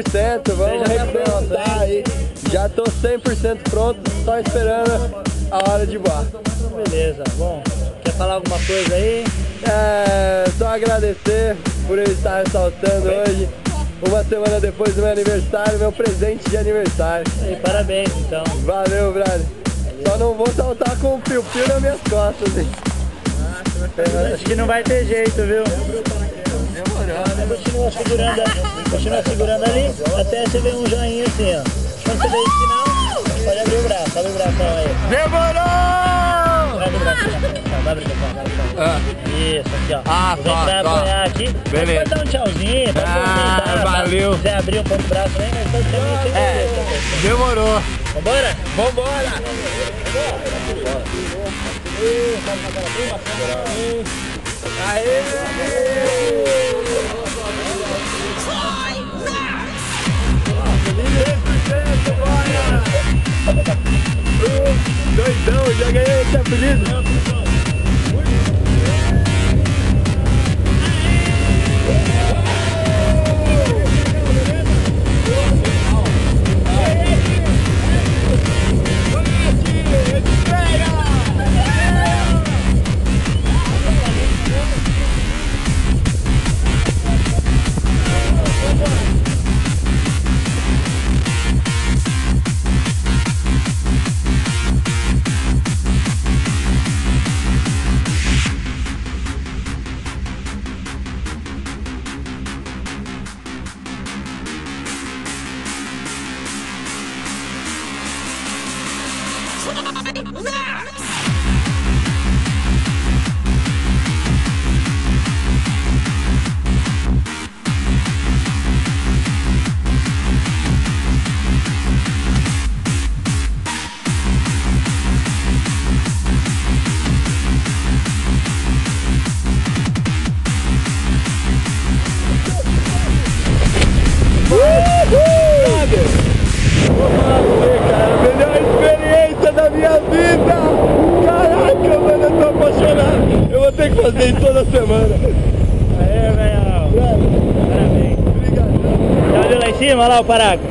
100%, vamos já tá representar aí. Já tô 100% pronto, só esperando a hora de voar. Beleza, bom. Quer falar alguma coisa aí? É, só agradecer por eu estar saltando hoje, uma semana depois do meu aniversário, meu presente de aniversário. E parabéns então. Valeu, brother. Só não vou saltar com o piu-piu nas minhas costas, hein? Acho que não vai ter jeito, viu? Continua segurando, continua segurando ali, até você ver um joinha assim, ó. Quando você ver esse sinal, pode abrir o braço, abre o bração aí. Demorou! Abre o braço, abre o braço, abre o braço. Isso, aqui ó. Ah, tá, tentar tá. apoiar aqui. Beleza. Pode dar um tchauzinho, pode Ah, tá? valeu. Se quiser abrir um pouco o braço aí, mas pode ser É, demorou. Vambora? Vambora! Doidão, já ganhei esse apelido. Vou cima? Olha lá o paraca.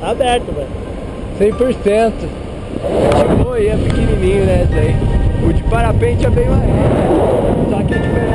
Tá aberto, velho. 100%. De boa e é pequenininho, né, esse aí. O de parapente é bem maior. Só que é diferente.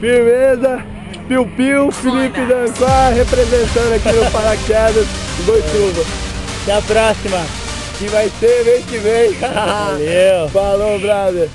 Firmeza. Piu Piu, Felipe Danquá, representando aqui no Paraquedas Boituva. Até a próxima. Que vai ser mês que vem. Valeu. Falou, brother.